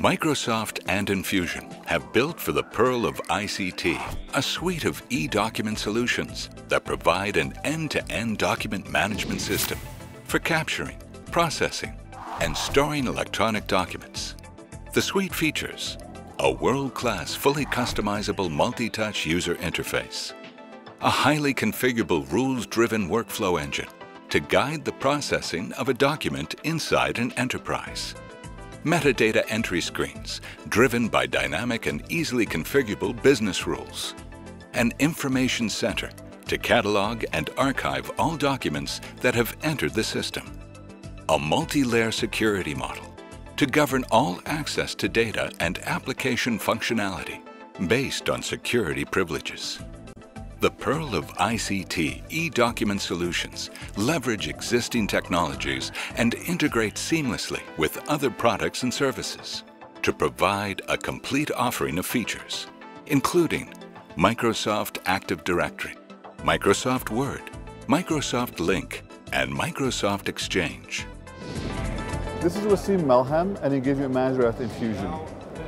Microsoft and Infusion have built for the Pearl of ICT a suite of e-document solutions that provide an end-to-end document management system for capturing, processing, and storing electronic documents. The suite features a world-class, fully customizable multi-touch user interface, a highly configurable rules-driven workflow engine to guide the processing of a document inside an enterprise, metadata entry screens driven by dynamic and easily configurable business rules, an information center to catalog and archive all documents that have entered the system, a multi-layer security model to govern all access to data and application functionality based on security privileges. The Pearl of ICT e-document solutions leverage existing technologies and integrate seamlessly with other products and services to provide a complete offering of features, including Microsoft Active Directory, Microsoft Word, Microsoft Lync, and Microsoft Exchange. This is Wassim Melhem, and Engagement Manager at Infusion.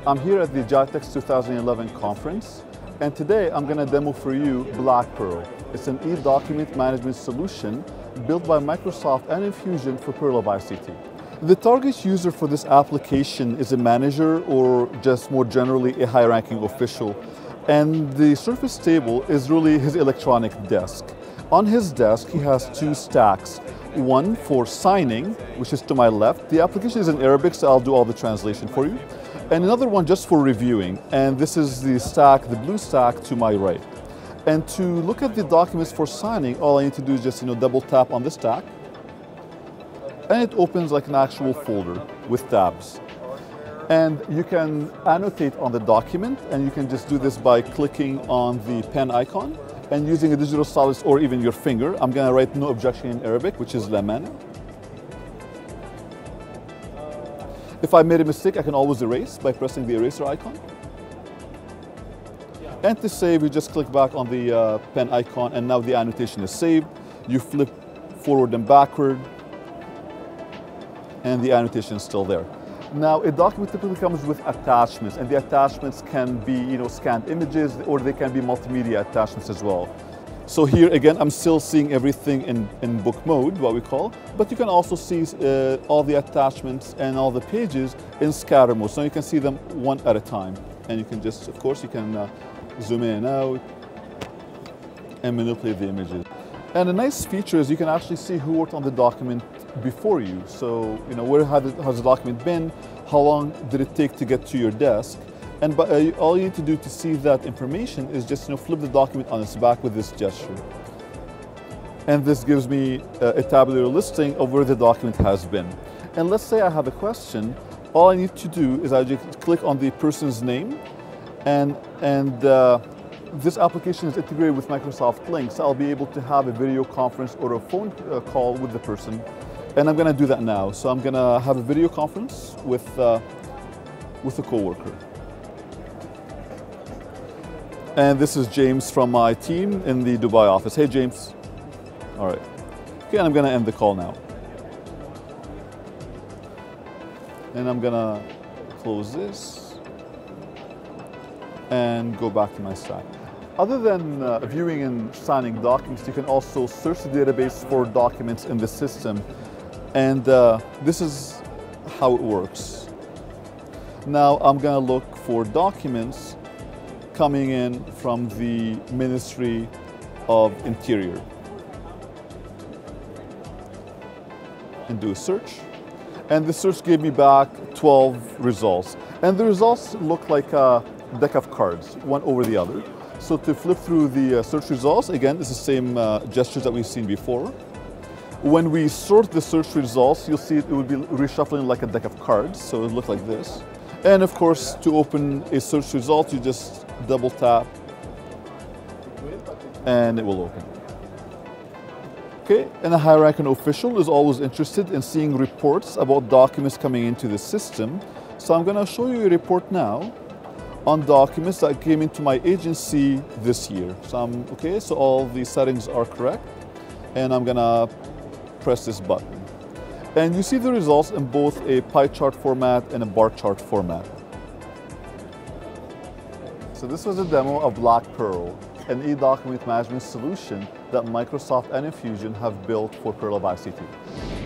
I'm here at the GITEX 2011 conference, and today I'm going to demo for you Black Pearl. It's an e-document management solution built by Microsoft and Infusion for Pearl of ICT. The target user for this application is a manager or just more generally a high-ranking official. And the Surface table is really his electronic desk. On his desk, he has two stacks one for signing, which is to my left. The application is in Arabic, so I'll do all the translation for you. And another one just for reviewing. And this is the stack, the blue stack to my right. And to look at the documents for signing, all I need to do is just you know double tap on the stack. And it opens like an actual folder with tabs. And you can annotate on the document, and you can just do this by clicking on the pen icon and using a digital stylus or even your finger. I'm going to write no objection in Arabic, which is laman. If I made a mistake, I can always erase by pressing the eraser icon. And to save, you just click back on the uh, pen icon, and now the annotation is saved. You flip forward and backward, and the annotation is still there. Now, a document typically comes with attachments, and the attachments can be, you know, scanned images, or they can be multimedia attachments as well. So here again, I'm still seeing everything in, in book mode, what we call, but you can also see uh, all the attachments and all the pages in scatter mode. So you can see them one at a time. And you can just, of course, you can uh, zoom in and out and manipulate the images. And a nice feature is you can actually see who worked on the document before you. So, you know, where has the document been? How long did it take to get to your desk? And but, uh, all you need to do to see that information is just, you know, flip the document on its back with this gesture. And this gives me uh, a tabular listing of where the document has been. And let's say I have a question. All I need to do is I just click on the person's name and, and uh, this application is integrated with Microsoft Lync, so I'll be able to have a video conference or a phone uh, call with the person and I'm going to do that now. So I'm going to have a video conference with, uh, with a coworker. And this is James from my team in the Dubai office. Hey, James. All right. Okay, I'm going to end the call now. And I'm going to close this and go back to my stack. Other than uh, viewing and signing documents, you can also search the database for documents in the system and uh, this is how it works. Now I'm going to look for documents coming in from the Ministry of Interior. And do a search. And the search gave me back 12 results. And the results look like a deck of cards, one over the other. So to flip through the uh, search results, again, it's the same uh, gestures that we've seen before. When we sort the search results, you'll see it will be reshuffling like a deck of cards, so it looks like this. And of course, to open a search result, you just double tap and it will open. Okay, and a high-ranking official is always interested in seeing reports about documents coming into the system. So I'm gonna show you a report now on documents that came into my agency this year. So I'm, okay, so all the settings are correct. And I'm gonna press this button. And you see the results in both a pie chart format and a bar chart format. So this was a demo of Black Pearl, an e-document management solution that Microsoft and Infusion have built for Pearl of ICT.